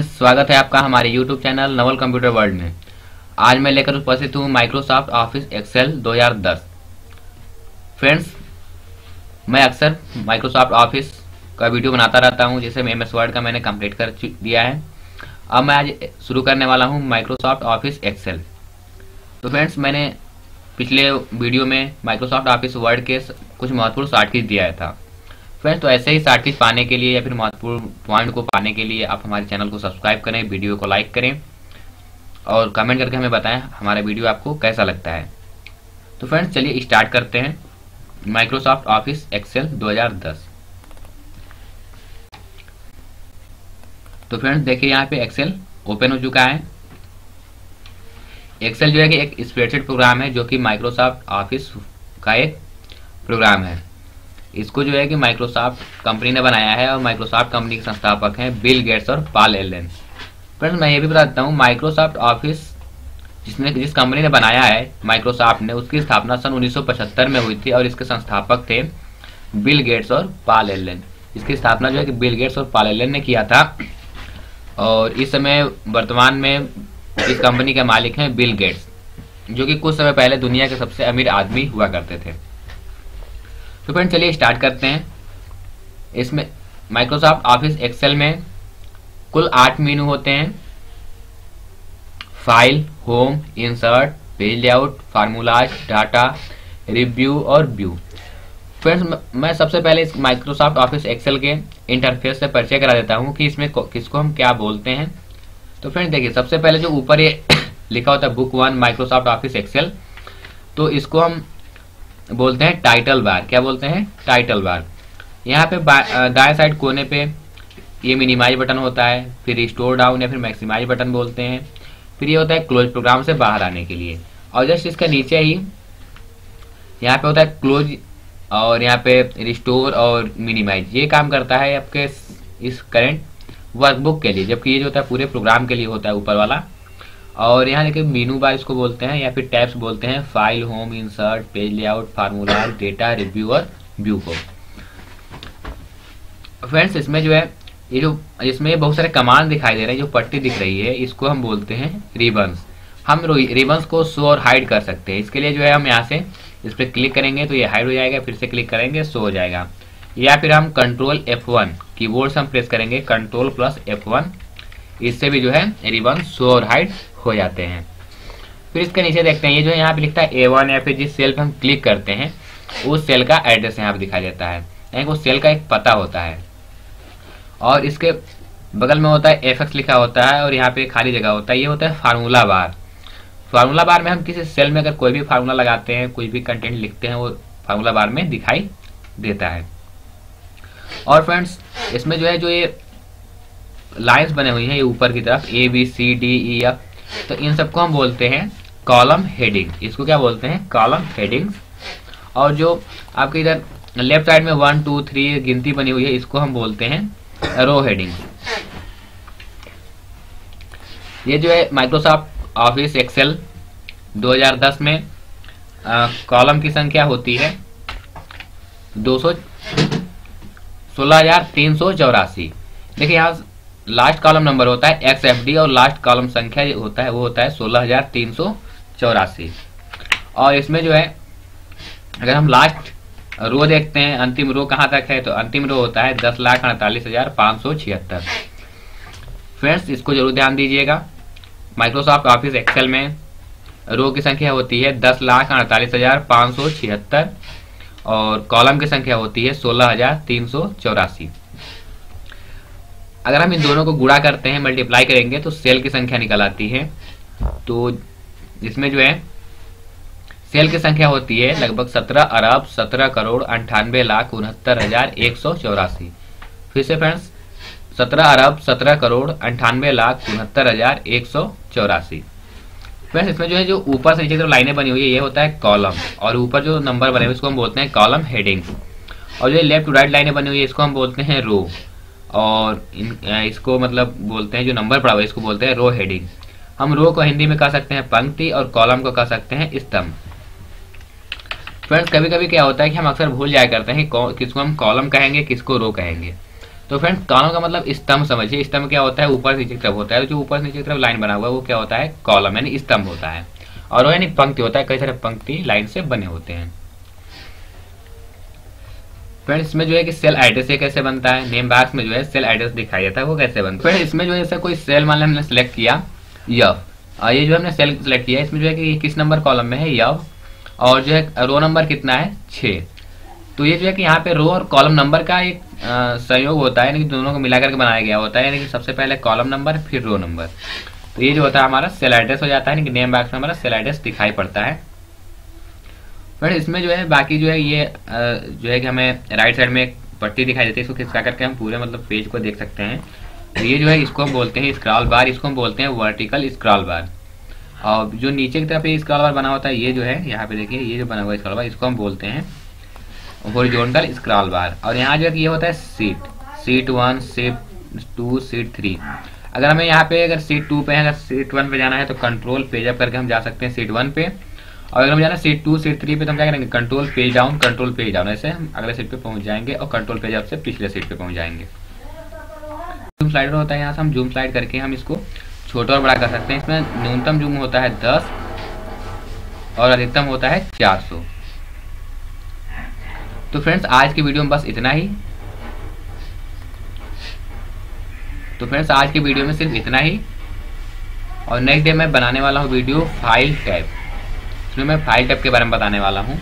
Friends, स्वागत है आपका हमारे YouTube channel Naval computer world में। आज मैं लेकर उपस्थित हूँ माइक्रोसॉफ्ट ऑफ़िस एक्सेल 2010 फ्रेंड्स, मैं अक्सर माइक्रोसॉफ्ट ऑफ़िस का वीडियो बनाता रहता हूँ, जैसे एम एस वर्ड का मैंने कंप्लीट कर दिया है। अब मैं आज शुरू करने वाला हूँ माइक्रोसॉफ्ट ऑफ़िस एक्सेल तो फ्रेंड्स, मैंने पिछले वीडियो में माइक्रोसॉफ्ट ऑफ़िस वर्ड के कुछ महत्वपूर्ण शॉर्टकीज दिया था। फ्रेंड्स तो ऐसे ही शॉर्टकीज पाने के लिए या फिर महत्वपूर्ण पॉइंट को पाने के लिए आप हमारे चैनल को सब्सक्राइब करें वीडियो को लाइक करें और कमेंट करके हमें बताएँ हमारा वीडियो आपको कैसा लगता है। तो फ्रेंड्स, चलिए स्टार्ट करते हैं। माइक्रोसॉफ्ट ऑफ़िस एक्सेल 2010 तो फ्रेंड्स, देखिए यहाँ पे एक्सेल ओपन हो चुका है। एक्सेल जो है कि एक स्प्रेडशीट प्रोग्राम है जो कि माइक्रोसॉफ्ट ऑफ़िस का एक प्रोग्राम है। इसको जो है कि माइक्रोसॉफ्ट कंपनी ने बनाया है और माइक्रोसॉफ्ट कंपनी के संस्थापक हैं बिल गेट्स और पाल एलन फ्रेंड्स मैं ये भी बताता हूँ माइक्रोसॉफ्ट ऑफ़िस जिसने, जिस कंपनी ने बनाया है माइक्रोसॉफ्ट ने, उसकी स्थापना सन 1975 में हुई थी और इसके संस्थापक थे बिल गेट्स और पाल एलन इसकी स्थापना जो है कि बिल गेट्स और पाल एलन ने किया था। और इस समय वर्तमान में इस कंपनी के मालिक हैं बिल गेट्स जो कि कुछ समय पहले दुनिया के सबसे अमीर आदमी हुआ करते थे। तो फ्रेंड चलिए स्टार्ट करते हैं। इसमें माइक्रोसॉफ्ट ऑफ़िस एक्सेल में कुल आठ मेनू होते हैं। File home insert page layout formulas data review और व्यू फ्रेंड्स मैं सबसे पहले इस माइक्रोसॉफ्ट ऑफ़िस एक्सेल के इंटरफेस से परिचय करा देता हूँ कि इसमें किसको हम क्या बोलते हैं। तो फ्रेंड्स देखिए, सबसे पहले जो ऊपर ये लिखा होता है book one Microsoft Office Excel तो इसको हम बोलते हैं टाइटल बार क्या बोलते हैं? टाइटल बार यहाँ पे दाएँ साइड कोने पे ये मिनिमाइज बटन होता है, फिर रिस्टोर डाउन या फिर मैक्सिमाइज बटन बोलते हैं। फिर ये होता है क्लोज प्रोग्राम से बाहर आने के लिए। और जस्ट इसका नीचे ही यहाँ पे होता है क्लोज और यहाँ पे रिस्टोर और मिनिमाइज ये काम करता है आपके इस करेंट वर्कबुक के लिए, जबकि ये जो होता है पूरे प्रोग्राम के लिए होता है ऊपर वाला। और यहाँ देखिए मीनू बार इसको बोलते हैं, या फिर टैब्स बोलते हैं file home insert page layout formula data review और व्यू को फ्रेंड्स इसमें जो है, ये जो, इसमें बहुत सारे कमांड दिखाई दे रहे हैं, जो पट्टी दिख रही है, इसको हम बोलते हैं रिबन्स हम रिबन्स को शो और हाइड कर सकते हैं। इसके लिए जो है, हम यहाँ से इस पर क्लिक करेंगे तो ये हाइड हो जाएगा, फिर से क्लिक करेंगे शो हो जाएगा। या फिर हम कंट्रोल F1 कीबोर्ड से हम प्रेस करेंगे कंट्रोल प्लस F1 इससे भी जो है रिबन शो और हाइड हो जाते हैं। फिर इसके नीचे देखते हैं, ये जो यहाँ पे लिखता है ए वन या फिर जिस सेल पर हम क्लिक करते हैं, उस सेल का एड्रेस यहाँ पे दिखाई देता है। यानी उस सेल का एक पता होता है। और इसके बगल में होता है एफ़ लिखा होता है और यहाँ पे खाली जगह होता है, ये होता है फार्मूला बार फार्मूला बार में हम किसी सेल में अगर कोई भी फार्मूला लगाते हैं, कोई भी कंटेंट लिखते हैं, वो फार्मूला बार में दिखाई देता है। और फ्रेंड्स इसमें जो है, जो ये लाइंस बने हुई हैं, ये ऊपर की तरफ़ A B C D E F तो इन सबको हम बोलते हैं कॉलम हेडिंग इसको क्या बोलते हैं? कॉलम हेडिंग और जो आपके इधर लेफ़्ट साइड में वन टू थ्री गिनती बनी हुई है, इसको हम बोलते हैं रो हेडिंग ये जो है माइक्रोसॉफ्ट ऑफ़िस एक्सेल 2010 में कॉलम की संख्या होती है दो सौ सोलह हज़ार तीन सौ चौरासी. देखिए यहाँ लास्ट कॉलम नंबर होता है एक्स एफ़ डी और लास्ट कॉलम संख्या होता है, वो होता है सोलह हज़ार तीन सौ चौरासी। और इसमें जो है, अगर हम लास्ट रो देखते हैं, अंतिम रो कहाँ तक है तो अंतिम रो होता है दस लाख अड़तालीस हज़ार पाँच सौ छिहत्तर। फ्रेंड्स, इसको ज़रूर ध्यान दीजिएगा। माइक्रोसॉफ्ट ऑफ़िस एक्सेल में रो की संख्या होती है दस लाख अड़तालीस हज़ार पाँच सौ छिहत्तर और कॉलम की संख्या होती है सोलह हज़ार तीन सौ चौरासी। अगर हम इन दोनों को गुड़ा करते हैं मल्टीप्लाई करेंगे तो सेल की संख्या निकल आती है। तो इसमें जो है सेल की संख्या होती है लगभग सत्रह अरब, सत्रह करोड़, अंठानवे लाख, उनहत्तर हज़ार, एक सौ चौरासी। फिर से फ्रेंड्स सत्रह अरब, सत्रह करोड़, अंठानवे लाख, उनहत्तर हज़ार, एक सौ चौरासी। फ्रेंड्स इसमें जो है, जो ऊपर से नीचे जो लाइनें बनी हुई है, ये होता है कॉलम और ऊपर जो नंबर बने हुए इसको हम बोलते हैं कॉलम हेडिंग और जो लेफ़्ट टू राइट लाइनें बनी हुई है, इसको हम बोलते हैं रो और इन इसको मतलब बोलते हैं, जो नंबर पड़ा हुआ है, इसको बोलते हैं रो हेडिंग हम रो को हिंदी में कह सकते हैं पंक्ति और कॉलम को कह सकते हैं स्तंभ। फ्रेंड्स कभी कभी क्या होता है कि हम अक्सर भूल जाया करते हैं किसको हम कॉलम कहेंगे, किसको रो कहेंगे। तो फ्रेंड्स कॉलम का मतलब स्तंभ समझिए। स्तंभ क्या होता है? ऊपर से नीचे की तरफ़ होता है। जो ऊपर से नीचे की तरफ़ लाइन बना हुआ है, वो क्या होता है? कॉलम यानी स्तंभ होता है। और वो यानी पंक्ति होता है। कई सारे पंक्ति लाइन से बने होते हैं। फ्रेंड्स इसमें जो है कि सेल एड्रेस ये कैसे बनता है? नेम बॉक्स में जो है सेल एड्रेस दिखाई देता है, वो कैसे बनता है? फ्रेंड्स इसमें जो है जैसे कोई सेल मान हमने सेलेक्ट किया यव और ये जो हमने सेल सेलेक्ट किया, इसमें जो है कि किस नंबर कॉलम में है? यव और जो है रो नंबर कितना है? छः. तो ये जो है कि यहाँ पे रो और कॉलम नंबर का एक संयोग होता है, यानी कि दोनों को मिला करके बनाया गया होता है, यानी कि सबसे पहले कॉलम नंबर फिर रो नंबर तो ये जो होता है, हमारा सेल एड्रेस हो जाता है, यानी कि नेम बॉक्स में हमारा सेल एड्रेस दिखाई पड़ता है। फ्रेंड इसमें जो है, बाकी जो है, ये जो है कि हमें राइट साइड में एक पट्टी दिखाई देती है, इसको खिसका करके हम पूरे मतलब पेज को देख सकते हैं। तो ये जो है, इसको हम बोलते हैं स्क्रॉल बार इसको हम बोलते हैं वर्टिकल स्क्रॉल बार और जो नीचे की तरफ़ स्क्रॉल बार बना होता है, ये जो है, यहाँ पे देखिए, ये जो बना हुआ स्क्रॉल बार इसको हम बोलते हैं हॉरिजॉन्टल स्क्रॉल बार और यहाँ जो है ये होता है sheet sheet one sheet two sheet three अगर हमें यहाँ पे, अगर सीट टू पे है, अगर सीट वन पे जाना है तो कंट्रोल पेज अप करके हम जा सकते हैं सीट वन पे। और अगर हम जाना सीट टू सीट थ्री पे तो हम क्या करेंगे? Control page down control page down ऐसे हम अगले सीट पे पहुँच जाएँगे और कंट्रोल पेज अप से पिछले सीट पे पहुँच जाएँगे। जूम स्लाइडर होता है यहाँ से हम जूम स्लाइड करके हम इसको छोटा और बड़ा कर सकते हैं। इसमें न्यूनतम जूम होता है दस और अधिकतम होता है चार सौ। तो फ्रेंड्स आज की वीडियो में बस इतना ही। तो फ्रेंड्स आज की वीडियो में सिर्फ़ इतना ही। और नेक्स्ट डे मैं बनाने वाला हूँ वीडियो फ़ाइल टैब इसमें मैं फ़ाइल टैब के बारे में बताने वाला हूँ।